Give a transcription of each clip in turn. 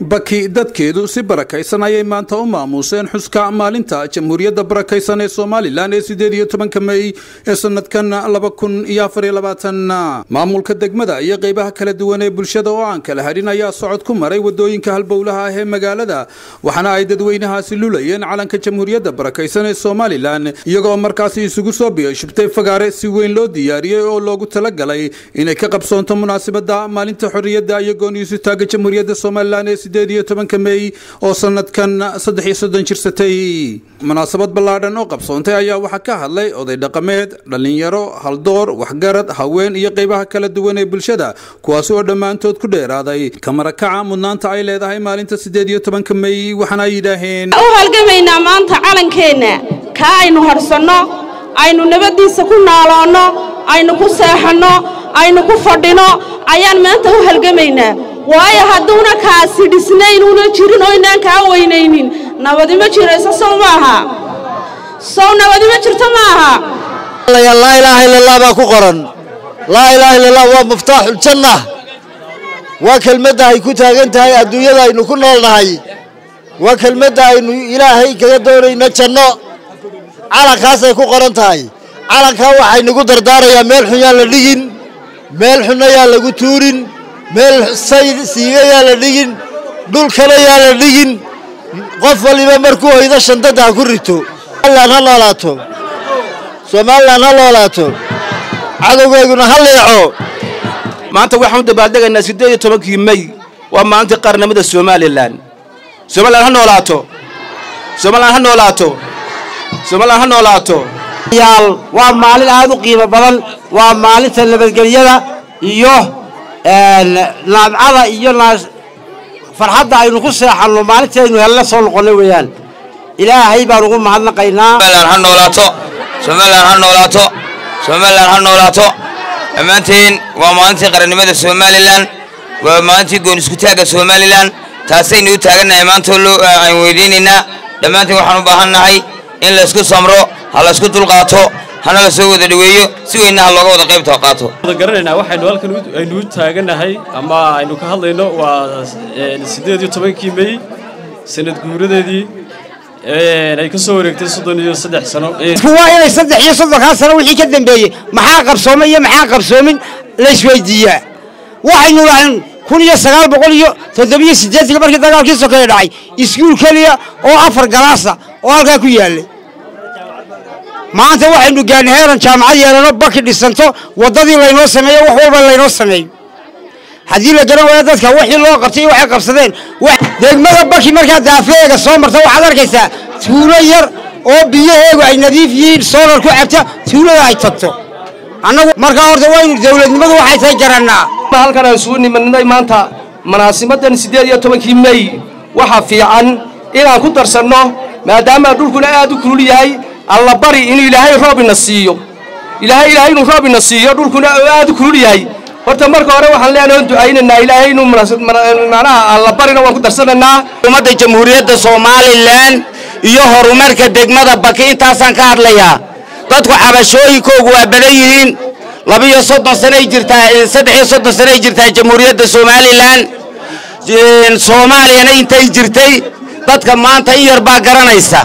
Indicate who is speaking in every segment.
Speaker 1: baki dadkeedu si barakaysan ayay maanta u maamuuseen xuska maalinta. Jamhuuriyadda barakaysan ee somalilan ee sideed iyo tobanka mey ee sanadkan laba kun iyo afar iyo labaatan maamulka degmada iyo qeybaha kala duwan ee bulshada oo aan kala hadhin ayaa socod ku maray waddooyinka halbowlaha ah ee magaalada waxaana ay dadweynahaasi lulayeen calanka jamhuuriyadda barakaysan ee somalilan iyagoo markaasi isugu soo biyashubtay fagaare si weyn loo diyaariyey oo loogu talagalay inay ka qabsoonto munaasabada maalinta xorriyadda iyo gooniisutaaga jamhuuriyadda somalilan ee sideed iyo tobanka mey oo sanadkan saddex iyo soddon jirsatay. Munaasabad ballaadhan oo qabsoontay ayaa waxaa ka hadlay oday dhaqameed dhallinyaro haldoor waxgarad haween iyo qeybaha kala duwan ee bulshada kuwaasi oo dhammaantood ku dheeraaday. Kamarakaca mudnaanta ay leedahay maalinta sideed iyo tobanka mey waxaana ay yidhaaheen
Speaker 2: u halgamaynaa maanta calankeenna kaa aynu harsanno aynu nabaddiisa ku naaloonno aynu ku seexanno aynu ku fadhino ayaan maanta u halgamaynaa waayo hadduuna kaasi dhisnayn una jirin oo inaan kaa weynaynin nabadi ma jirayso sow maaha. Sow nabadi ma jirto maaha.
Speaker 3: Laa ilaaha illallah baa ku qoran. Laa ilaaha illallah waa miftaaxuljanna waa kelmadda ay ku taagan tahay adduunyada aynu ku noolnahay waa kelmadda aynu ilaahay kaga doonayno janno. Calankaasay ku qoran tahay. Calankaa waxaynugu dardaarayaa meel xun yaan la dhigin meel xunna yaan lagu tuurin meel siiga yaa la dhigin dhul kale yaa la dhigin qof waliba markuu hoydo shandada ha ku rito. Somalilan ha noolaato somalilan ha noolaato cadowgeyguna ha leeco.
Speaker 4: Maanta waxaan u dabaaldegaynaa siddeed iyo tobankii mey waa maalintii qaranimada somalilan somalilan ha noolaato. Somalilan ha noolaato. Somalilan ha noolaato.
Speaker 5: Yaal waa maalin aad u qiimo badan. Waa maalinta nabadgelyada iyo naabcada iyo farxadda aynu ku seexanno maalintaynu helle soo noqonno weeyaan. Ilaahay baan ugu mahadnaqaynaa.
Speaker 6: Ha noolaato. Somalilan ha noolaato. Somalilan ha noolaato. Dhammaanteen waa maalintii qarannimada somalilan waa maalintii goon iskutaagga somalilan. Taasaynu u taagannahay maanta aan weydiinaynaa. Dhammaanteen waxaan u baahan nahay in laysku samro ha laysku dulqaato hana la soo wada dhoweeyo si weynna ha looga wada qaybta qaato
Speaker 7: garanaynaa waxaynu halkan aynu u taagannahay ama aynu ka hadlayno waa siddeed iyo tobankii mey sanad guuradeedii ay ka soo wareegtay soddon iyo saddex sano.
Speaker 5: Waa inay saddex iyo soddonkaa sano wixii ka dambeeyey. Maxaa qabsoomay iyo maxaa qabsoomin? Laysweydiiyaa waxaynu lahayn kun iyo sagaal boqol iyo toddobiyo siddeetanka markii dagaalkii sokeeye dhacay iskuul keliya oo afar galaasa oo halkaa ku yaallay maanta waxaynu gaarnay heeran jaamacad yeelano baki dhisanto waddadii laynoo sameeyo wax walba laynoo sameeyo. Haddii la garan waayo dadka wixii loo qabtay iyo waxay qabsadeen. Degmada baki markaa daafeega soo marta waxaad arkaysaa tuulo yar oo biyaheegu ay nadiif yihiin soolar ku cabta tuulada ay tagto. Annagu markaa horta waynu dawladnimadu waxay tahay garannaa.
Speaker 4: Halkan aan isugu nimadnay maanta munaasibadan siddeed iyo tobankii mey waxaa fiican inaan ku darsanno maadaama dhulkuna aad u kulul yahay alla bari inuu ilaahay roob siiyo. Ilaahay ilaahay inuu roob siiyo dhulkuna aad u kulul yahay. Horta marka hore waxaan leenahay ducaynaynaa ilaahay inuu macnaha alla barina waan ku darsanaynaa
Speaker 3: ummadda jamhuuriyadda somalilan iyo horumarka degmada baki intaasaan ka hadlayaa. Dadku cabashooyinkoogu waa badan yihiin. Labiyo soddon sanay jirtaa saddex iyo soddon sanay jirtaa jamhuuriyadda somalilan soomaaliyana intay jirtay. Dadka maanta in yar baa garanaysa.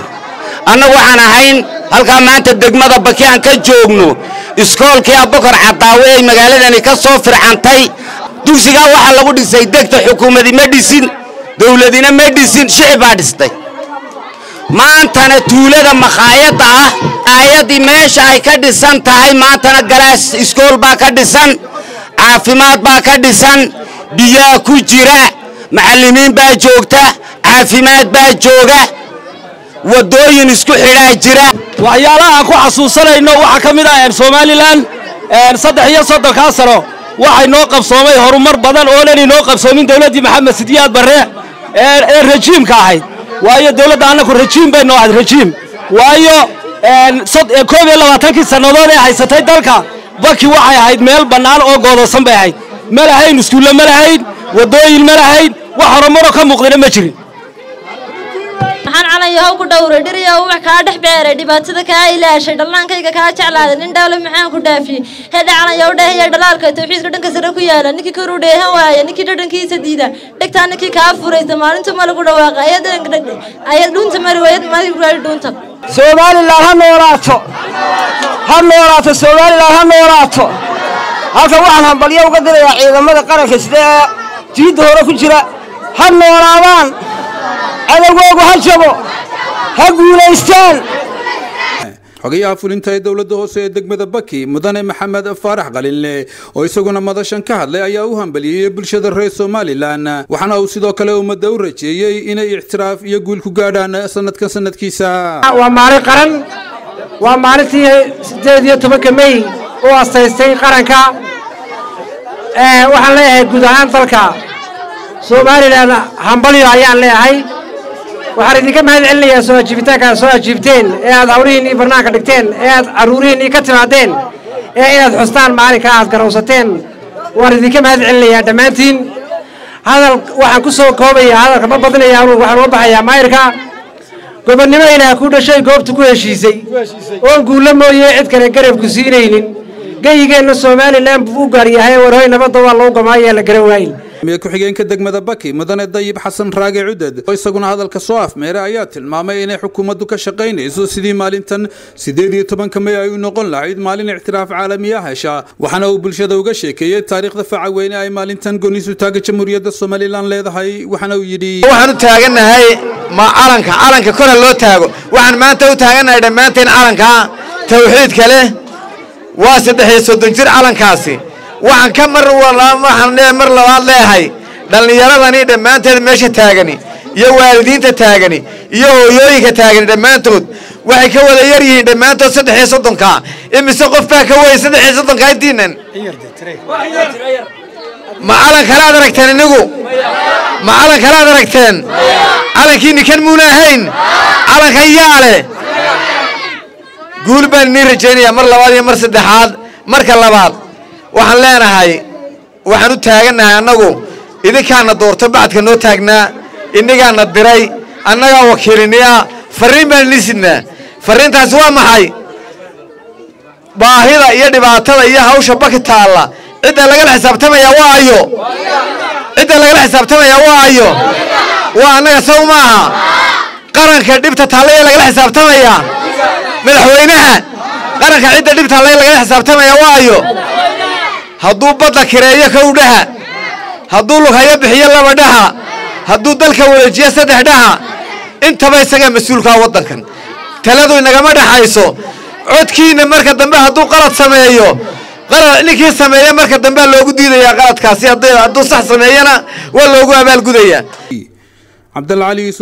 Speaker 3: Annagu waxaan ahayn halkaa maanta degmada baki aan ka joogno iskoolkii abukar cadaawe ay magaaladani ka soo fircantay dugsigaa waxaa lagu dhisay degta xukuumadi ma dhisin dawladina ma dhisin shicib baa dhistay. Maantana tuulada makhaayadda ah aayadii meesha ay ka dhisan tahay maantana galaas iskool baa ka dhisan caafimaad baa ka dhisan biyaa ku jira macallimiin baa joogta caafimaad baa jooga waddooyin isku xidhaa jira.
Speaker 7: Waxyaalaha aan ku xasuusanayno waxaa ka mid ah somalilan saddex iyo soddonkaa sano waxay noo qabsoomay horumar badan oonan inoo qabsoomin dowladdii maxamed sidiyaad barre ee rajiimka ahayd. Waayo dowladda annaku rajiim bay noo ahayd rajiim waayo koob iyo labaatankii sannadood ee haysatay dalka baki waxay ahayd meel bannaan oo goodoosan bay ahayd. Ma lahayn iskuulle ma lahayn waddooyin ma lahayn wax horumaro ka muuqdana ma jirin
Speaker 8: waxaan yahow ku dhowray dhiriya ubax kaa dhex beeray dhibaatada kaa ilaashay dhallaankayga kaa jeclaaday nin dhaalo maxaan ku dhaafiyey hee dhacanayo dhehaya dhalaalka tawxiidka dhanka sare ku yaalla ninkii koruu dheehan waaya ninkii dhadhankiisa diida dhegtaa ninkii kaa furaysa maalintu malagu dhawaaqa ayad dhuunta mari wayad mari dhuunta
Speaker 5: somalilan ha noolaato ha noolaato somalilan ha noolaato halkan waxaan hambalyo uga dirayaa ciidamada qaranka sida ee jiidda hore ku jira ha noolaadaan cadowgoogu ha jabo ha guulaystaan.
Speaker 1: Xogayaha fulinta ee dowladda hoose ee degmada baki mudane maxamed faarax qalinle oo isaguna madashan ka hadlay ayaa u hambalyeeyey bulshada reer somalilan waxaana uu sidoo kale ummadda u rajeeyey inay ictiraaf iyo guul ku gaadhaan sanadkan sanadkiisa.
Speaker 9: Waa maalin qaran waa maalintii sideed iyo tobanka mey u astaystay qaranka. Waxaan leeyahay guud ahaan dalka. Somalilan hambalyo ayaan leeyahay waxaan idinka mahad celinayaa soo ajiibitaanka aad soo ajiibteen ee aad hawlihiinnii barnaanka dhigteen. Ee aad carruurihiinnii ka timaadeen. Ee inaad xustaan maalinka aad garowsateen. Waan idinka mahad celinayaa dhammaantiin. Hadal waxaan ku soo koobayaa hadalka ma badinaya anugu waxaan uga baxayaa maayirka gobonnimo ilaah ku dhashay goobta ku heshiisay. Oon guulla mooye cid kale garabku siinaynin. Geyigeenna somalilan buu u gaar yahay warhoy nabadda waa lagu gamaayaa la garan waayin
Speaker 1: miye ku-xigeenka degmada baki mudane dayib xasan raage cudad oo isaguna hadalka soo afmeeray ayaa tilmaamay inay xukuumaddu ka shaqaynayso sidii maalintan siddeed iyo tobanka mey ay u noqon lahayd maalin ictiraaf caalamiya hesha waxaana uu bulshada uga sheekeeyey taariikhda faca weyne ay maalintan gooniisu taaga jamhuuriyadda somalilan leedahay waxaana uu yidhi
Speaker 10: waxaan u taagannahay ma calanka calanka kora loo taago. Waxaan maanta u taagannahay dhammaanteen calanka. Tawxiidka leh waa saddex soddon jir calankaasi waxaan ka mar waxaan mar labaad leeyahay. Dhallinyaradani dhammaanteed meesha taagani iyo waalidiinta taagani iyo hooyooyinka taagani dhammaantood. Waxay ka wada yar yihiin dhammaantood saddex iyo soddonka. Imise qof baa ka weyay saddex iyo soddonka intiinan ma calan kalaad aragteen inigu? Ma calan kalaad aragteen? Calankiini kan muuna ahayn? Calankan yaa leh guul baan inii rajaynayaa mar labaad iyo mar saddexaad. Marka labaad waxaan leenahay waxaan u taagannahay annagu idinkaana doorto bacadka noo taagnaa innigaana diray annagaa wakiiliniya farriin baan inii sidnaa farriintaasi waa maxay? Baahida iyo dhibaatada iyo hawsha baki taalla cidda lagala xisaabtamayaa waa ayo. Cidda lagala xisaabtamayaa waa ayo. Waa annaga saw maaha. Qaranka dhibta taallaya lagala xisaabtamayaa madaxweynaha qaranka cidda dhib lagala xisaabtamayaa waa ayo hadduu badda kireeyo kowdhaha hadduu lughayo bixiyo laba dhaha. Hadduu dalka wareejiyo saddex dhaha. Intaba isagaa mas'uulkaa waddankan taladu inagama dhaxayso. Codkiinna marka dambe hadduu qalad sameeyo qalad ninkii sameeya marka dambea loogu diidayaa qaladkaasi. Hadduu sax sameeyana waa loogu abaalgudayaa
Speaker 1: cabdalla cali